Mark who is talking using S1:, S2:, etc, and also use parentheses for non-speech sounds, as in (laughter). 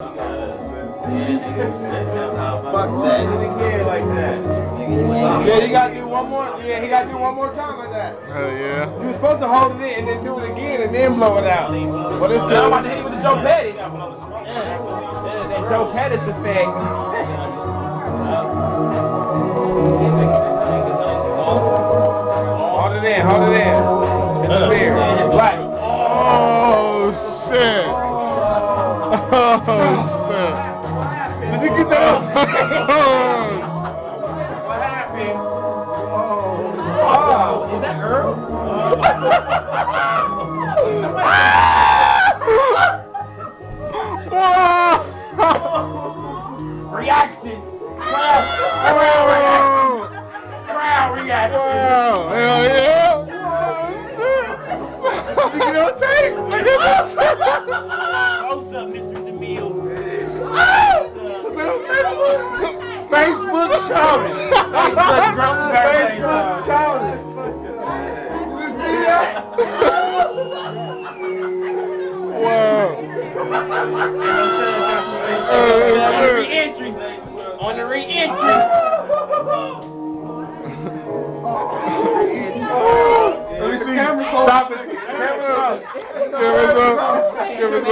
S1: Fuck that. again like that. Yeah, he gotta do one more. Yeah, he gotta do one more time like that.
S2: Hell yeah.
S1: You was supposed to hold it in and then do it again and then blow it out. But it's
S3: Yeah, I'm about to hit you with the Joe Pettis. Yeah, that Joe Pettis effect.
S1: Hold it in, hold it in.
S3: Reaction. Crowd, crowd reaction.
S2: Wow, hell yeah.
S1: You get on tape? Look at
S3: Close up, Mr. DeMille.
S1: Facebook shouted. (laughs)
S3: Facebook drunk On the re-entry. On the re-entry.
S1: Let me see. Stop it. Camera.
S2: Give us up. Us up.